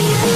you